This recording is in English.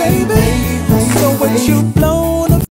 baby. So what you blow?